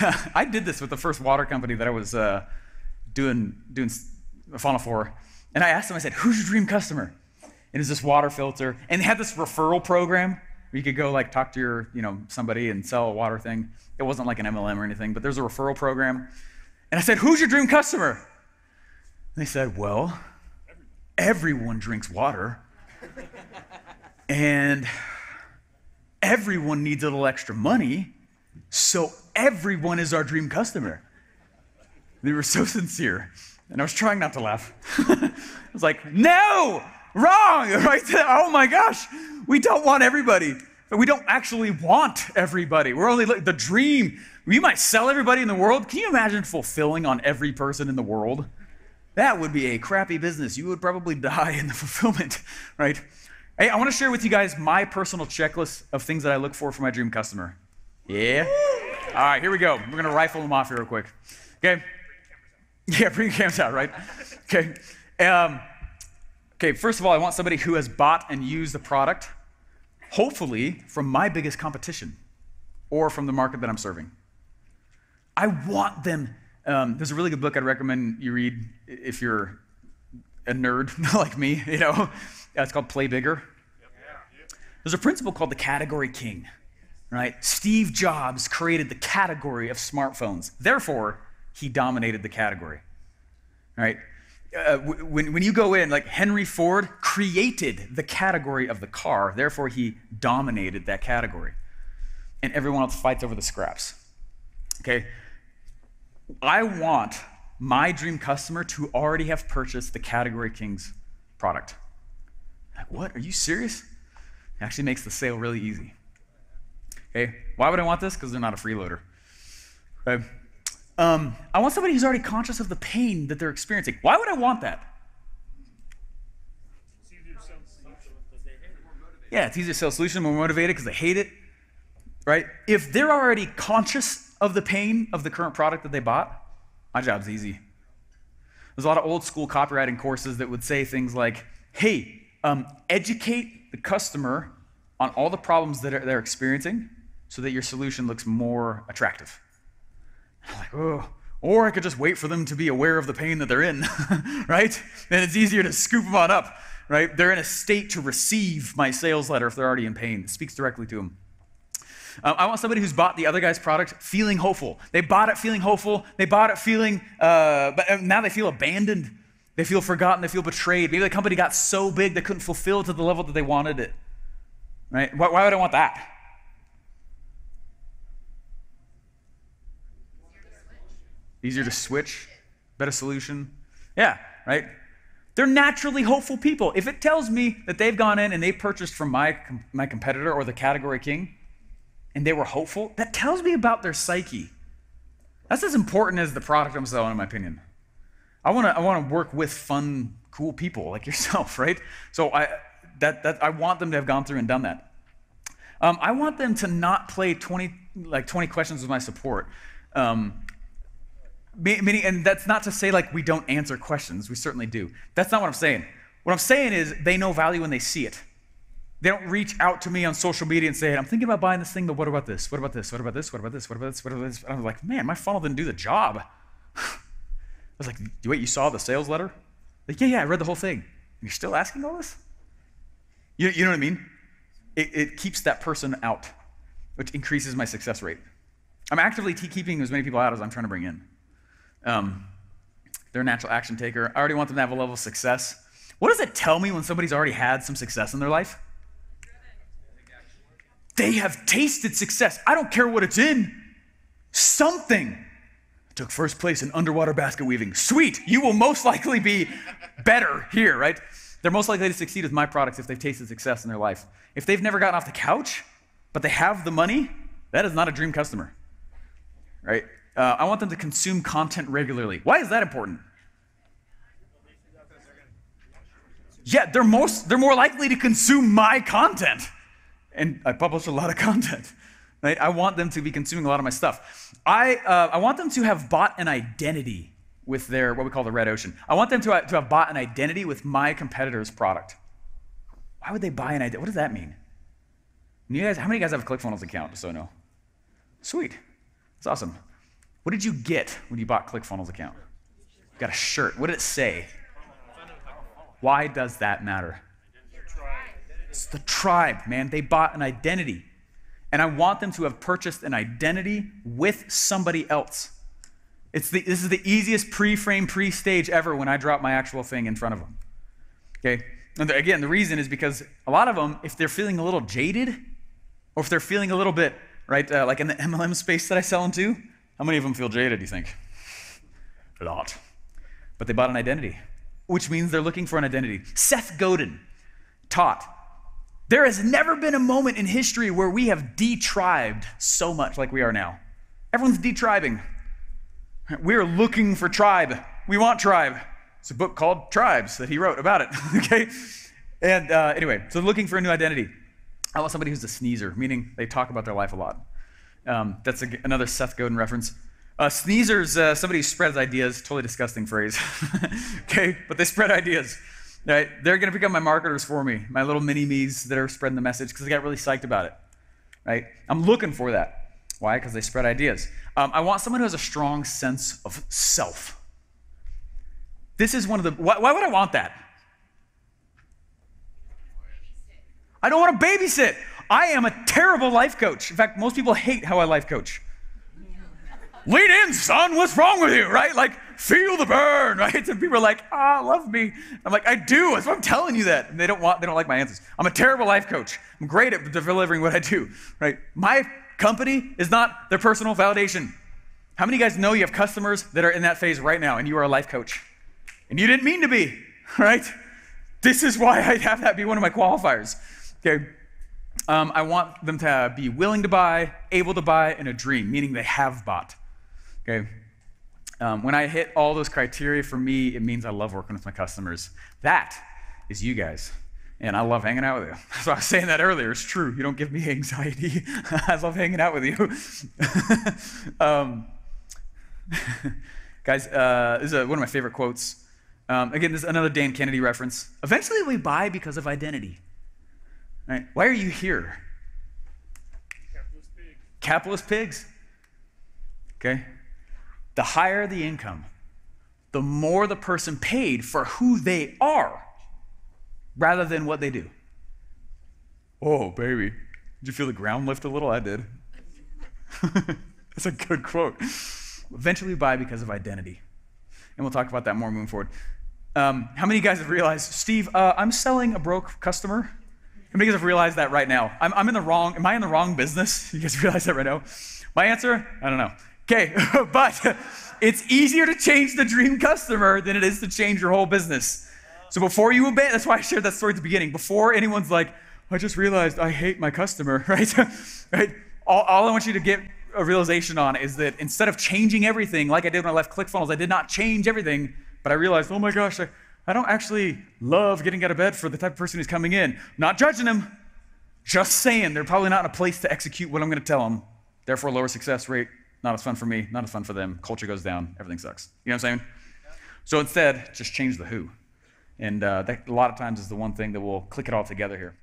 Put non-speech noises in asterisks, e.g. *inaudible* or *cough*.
*laughs* I did this with the first water company that I was uh, doing doing a funnel for, and I asked them. I said, "Who's your dream customer?" And it's this water filter, and they had this referral program where you could go like talk to your you know somebody and sell a water thing. It wasn't like an MLM or anything, but there's a referral program. And I said, "Who's your dream customer?" And they said, "Well, everyone drinks water, and everyone needs a little extra money." So everyone is our dream customer. They were so *laughs* sincere. And I was trying not to laugh. *laughs* I was like, no, wrong, *laughs* right? Oh my gosh, we don't want everybody. We don't actually want everybody. We're only the dream. We might sell everybody in the world. Can you imagine fulfilling on every person in the world? That would be a crappy business. You would probably die in the fulfillment, right? Hey, I want to share with you guys my personal checklist of things that I look for for my dream customer. Yeah? All right, here we go. We're going to rifle them off here real quick. Okay? Yeah, bring your cameras out, right? Okay. Um, okay, first of all, I want somebody who has bought and used the product, hopefully from my biggest competition or from the market that I'm serving. I want them. Um, there's a really good book I'd recommend you read if you're a nerd *laughs* like me, you know. It's called Play Bigger. There's a principle called the category king right? Steve Jobs created the category of smartphones. Therefore, he dominated the category, right? Uh, when, when you go in, like Henry Ford created the category of the car, therefore, he dominated that category. And everyone else fights over the scraps. Okay? I want my dream customer to already have purchased the Category Kings product. Like, what? Are you serious? It actually makes the sale really easy. Okay, why would I want this? Because they're not a freeloader. Um, I want somebody who's already conscious of the pain that they're experiencing. Why would I want that? Yeah, it's easier to sell a solution, more motivated because they hate it, right? If they're already conscious of the pain of the current product that they bought, my job's easy. There's a lot of old school copywriting courses that would say things like, hey, um, educate the customer on all the problems that they're experiencing so that your solution looks more attractive. like, oh, or I could just wait for them to be aware of the pain that they're in, *laughs* right? Then it's easier to scoop them on up, right? They're in a state to receive my sales letter if they're already in pain. It speaks directly to them. Um, I want somebody who's bought the other guy's product feeling hopeful. They bought it feeling hopeful. They bought it feeling, uh, but now they feel abandoned. They feel forgotten. They feel betrayed. Maybe the company got so big they couldn't fulfill to the level that they wanted it. Right? Why, why would I want that? Easier to switch, better solution. Yeah, right? They're naturally hopeful people. If it tells me that they've gone in and they purchased from my, my competitor or the category king and they were hopeful, that tells me about their psyche. That's as important as the product I'm selling, in my opinion. I want to I want to work with fun, cool people like *laughs* yourself, right? So I that that I want them to have gone through and done that. Um, I want them to not play 20 like 20 questions with my support. Um, And that's not to say like we don't answer questions. We certainly do. That's not what I'm saying. What I'm saying is they know value when they see it. They don't reach out to me on social media and say, I'm thinking about buying this thing, but what about this? What about this? What about this? What about this? What about this? What about this? And I'm like, man, my funnel didn't do the job. *laughs* I was like, wait, you saw the sales letter? Like, yeah, yeah, I read the whole thing. You're still asking all this? You, you know what I mean? It, it keeps that person out, which increases my success rate. I'm actively keeping as many people out as I'm trying to bring in. Um, they're a natural action taker. I already want them to have a level of success. What does it tell me when somebody's already had some success in their life? They have tasted success. I don't care what it's in. Something. Took first place in underwater basket weaving. Sweet. You will most likely be better here, right? They're most likely to succeed with my products if they've tasted success in their life. If they've never gotten off the couch, but they have the money, that is not a dream customer, right? Uh, I want them to consume content regularly. Why is that important? Yeah, they're most they're more likely to consume my content. And I publish a lot of *laughs* content. Right? I want them to be consuming a lot of my stuff. I, uh, I want them to have bought an identity with their, what we call the red ocean. I want them to, uh, to have bought an identity with my competitor's product. Why would they buy an identity? What does that mean? You guys, how many guys have a ClickFunnels account, so I know? Sweet. That's awesome. What did you get when you bought ClickFunnels account? You got a shirt. What did it say? Why does that matter? It's the tribe, man. They bought an identity. And I want them to have purchased an identity with somebody else. It's the, this is the easiest pre-frame, pre-stage ever when I drop my actual thing in front of them. Okay? And again, the reason is because a lot of them, if they're feeling a little jaded, or if they're feeling a little bit, right, uh, like in the MLM space that I sell into, how many of them feel jaded, you think? A lot. But they bought an identity, which means they're looking for an identity. Seth Godin taught there has never been a moment in history where we have detribed so much like we are now. Everyone's detribing. We're looking for tribe. We want tribe. It's a book called Tribes that he wrote about it. *laughs* okay? And uh, anyway, so looking for a new identity. I want somebody who's a sneezer, meaning they talk about their life a lot. Um, that's a, another Seth Godin reference. Uh, sneezers, uh, somebody who spreads ideas, totally disgusting phrase. *laughs* okay, but they spread ideas. Right? They're going to become my marketers for me, my little mini me's that are spreading the message because they got really psyched about it. Right? I'm looking for that. Why? Because they spread ideas. Um, I want someone who has a strong sense of self. This is one of the. Why, why would I want that? I don't want to babysit. I am a terrible life coach. In fact, most people hate how I life coach. Lean in, son. What's wrong with you? Right? Like, feel the burn, *laughs* right? And people are like, ah, love me. I'm like, I do. That's why I'm telling you that. And they don't want, they don't like my answers. I'm a terrible life coach. I'm great at delivering what I do, right? My company is not their personal validation. How many guys know you have customers that are in that phase right now and you are a life coach? And you didn't mean to be, *laughs* right? This is why I'd have that be one of my qualifiers. Okay. Um, I want them to be willing to buy, able to buy, and a dream, meaning they have bought. Okay. Um, when I hit all those criteria for me, it means I love working with my customers. That is you guys. And I love hanging out with you. *laughs* So I was saying that earlier. It's true. You don't give me *laughs* anxiety. *laughs* I love hanging out with you. um, guys, uh, this is a, one of my favorite quotes. Um, again, this is another Dan Kennedy reference. Eventually, we buy because of identity. Right? Why are you here? Capitalist pig. Capitalist pigs. Okay? the higher the income, the more the person paid for who they are rather than what they do. Oh, baby. Did you feel the ground lift a little? I did. *laughs* That's a good quote. Eventually buy because of identity. And we'll talk about that more moving forward. Um, how many of you guys have realized, Steve, uh, I'm selling a broke customer? How many guys have realized that right now? I'm, I'm in the wrong, am I in the wrong business? *laughs* You guys realize that right now? My answer, I don't know. Okay, *laughs* but it's easier to change the dream customer than it is to change your whole business. So before you abandon, that's why I shared that story at the beginning. Before anyone's like, I just realized I hate my customer, *laughs* right? right? All, all I want you to get a realization on is that instead of changing everything, like I did when I left ClickFunnels, I did not change everything, but I realized, oh my gosh, I, I don't actually love getting out of bed for the type of person who's coming in. Not judging them, just saying they're probably not in a place to execute what I'm going to tell them. Therefore, lower success rate not as fun for me, not as fun for them. Culture goes down, everything sucks. You know what I'm saying? So instead, just change the who. And uh, that a lot of times is the one thing that will click it all together here.